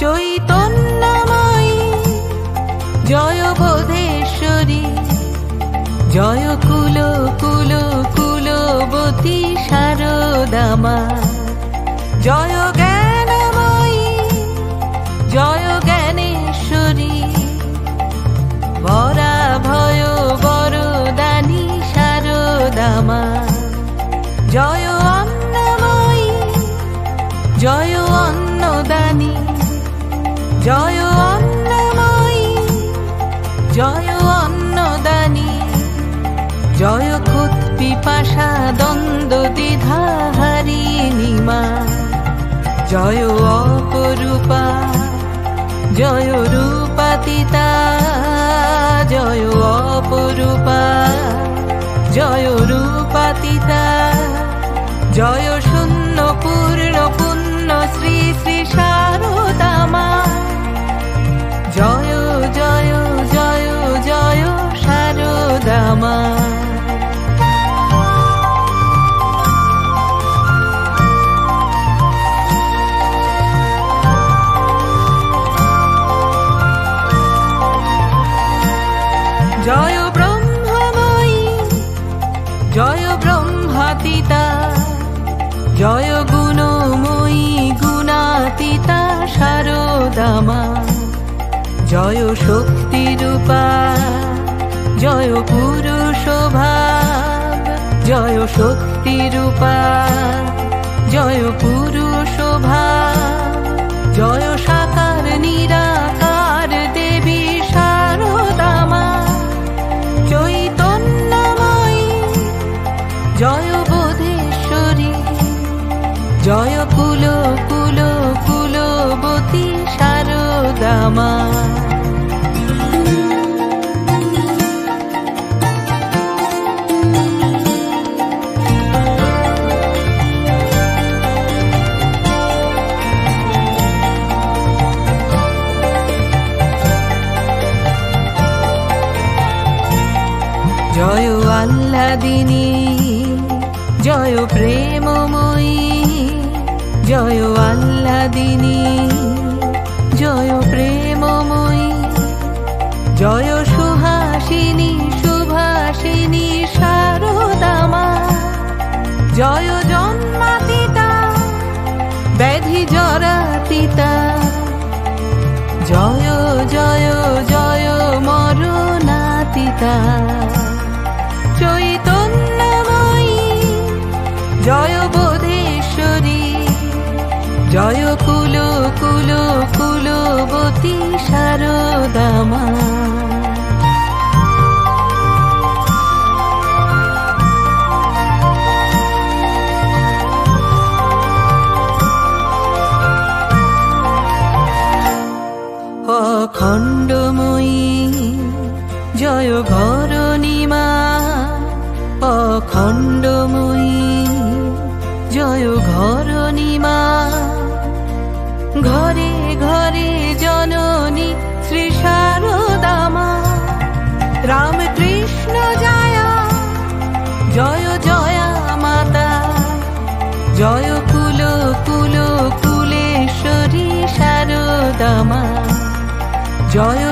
চৈতন্যময়ী জয় জয় কুল কুল কুলবতী শারদামা জয় জয় অন্নময়ী, জয় অন্নদানী, জয় খুত পিপাসা দ্বন্দ্ব দ্বিধা হারিণী মা, জয় অপরূপা, জয় রূপাতিতা, জয় অপরূপা, জয় রূপাতিতা, জয় শারদামা জয় ব্রহ্মময়ী জয় ব্রহ্মাতিতা জয় গুণময়ী গুণাতিতা শারদামা জয় শক্তিরূপা। জয় পুরুষ ভাব জয় শক্তিরূপা জয় পুরুষ ভাব জয় সাকার নিরাকার দেবী শারদামা চৈতন্যময়ী, জয় বোধেশ্বরী, জয় কুল কুল কুলবতী শারদামা জয় আল্লাদিনী জয় প্রেমময়ী, জয় আল্লাদিনী জয় প্রেমময়ী, জয় সুহাসিনী সুভাষিনী শারদামা, জয় জন্মাতিতা ব্যাধি জরাতিতা, জয় জয় জয় মরণাতিতা। জয় কুল কুল কুলবতী শারদামা অখণ্ডময়ী জয় ঘরণীমা অখণ্ডময়ী জয় কুল কুল কুলেশ্বরী শারদামা জয়